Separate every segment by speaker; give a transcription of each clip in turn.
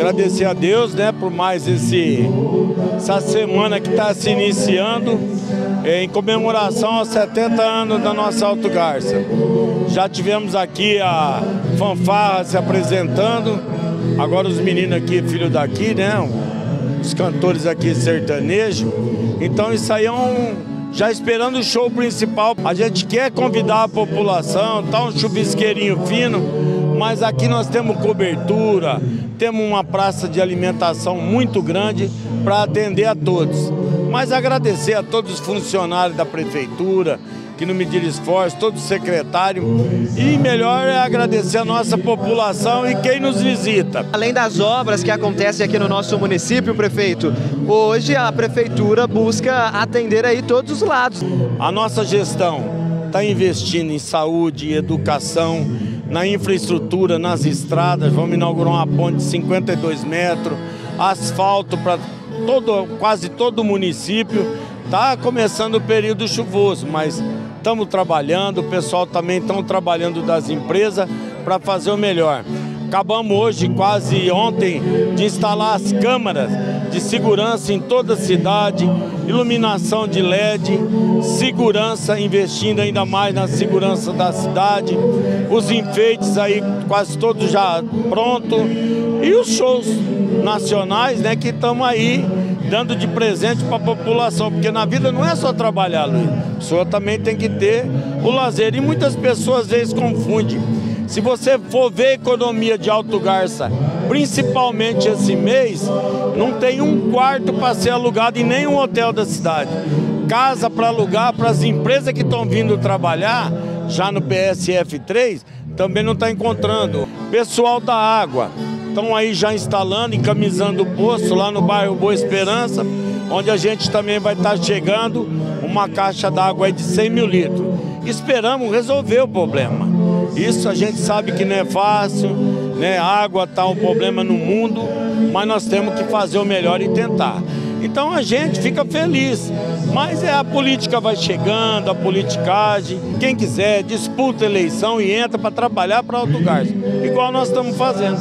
Speaker 1: Agradecer a Deus, né, por mais esse essa semana que está se iniciando em comemoração aos 70 anos da nossa Alto Garça. Já tivemos aqui a fanfarra se apresentando, agora os meninos aqui, filho daqui, né, os cantores aqui sertanejo. Então isso aí é um já esperando o show principal. A gente quer convidar a população, tá um chuvisqueirinho fino, mas aqui nós temos cobertura, temos uma praça de alimentação muito grande para atender a todos. Mas agradecer a todos os funcionários da prefeitura, que não mediram esforço, todo secretário. E melhor é agradecer a nossa população e quem nos visita.
Speaker 2: Além das obras que acontecem aqui no nosso município, prefeito, hoje a prefeitura busca atender aí todos os lados.
Speaker 1: A nossa gestão está investindo em saúde, educação, na infraestrutura, nas estradas. Vamos inaugurar uma ponte de 52 metros, asfalto para todo, quase todo o município. Está começando o período chuvoso, mas estamos trabalhando, o pessoal também está trabalhando das empresas para fazer o melhor. Acabamos hoje, quase ontem, de instalar as câmaras de segurança em toda a cidade, iluminação de LED, segurança, investindo ainda mais na segurança da cidade, os enfeites aí quase todos já prontos e os shows nacionais, né, que estamos aí dando de presente para a população, porque na vida não é só trabalhar, Luiz. A pessoa também tem que ter o lazer. E muitas pessoas às vezes confundem. Se você for ver a economia de Alto Garça, principalmente esse mês, não tem um quarto para ser alugado em nenhum hotel da cidade. Casa para alugar para as empresas que estão vindo trabalhar, já no PSF 3, também não está encontrando. Pessoal da água, estão aí já instalando, encamisando o poço lá no bairro Boa Esperança, onde a gente também vai estar chegando uma caixa d'água de 100 mil litros. Esperamos resolver o problema. Isso a gente sabe que não é fácil, né? A água está um problema no mundo, mas nós temos que fazer o melhor e tentar. Então a gente fica feliz, mas é a política vai chegando, a politicagem, quem quiser disputa a eleição e entra para trabalhar para Alto Garça, igual nós estamos fazendo.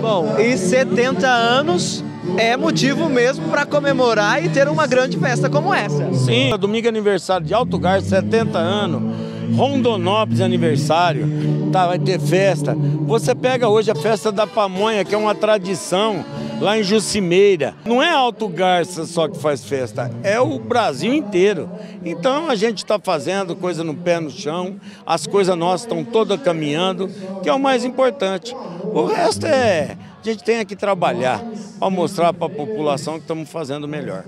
Speaker 2: Bom, e 70 anos é motivo mesmo para comemorar e ter uma grande festa como essa.
Speaker 1: Sim, domingo é aniversário de Alto Garça, 70 anos. Rondonópolis aniversário, tá, vai ter festa. Você pega hoje a festa da pamonha, que é uma tradição lá em Jucimeira. Não é Alto Garça só que faz festa, é o Brasil inteiro. Então a gente está fazendo coisa no pé no chão, as coisas nossas estão todas caminhando, que é o mais importante. O resto é a gente tem que trabalhar para mostrar para a população que estamos fazendo melhor.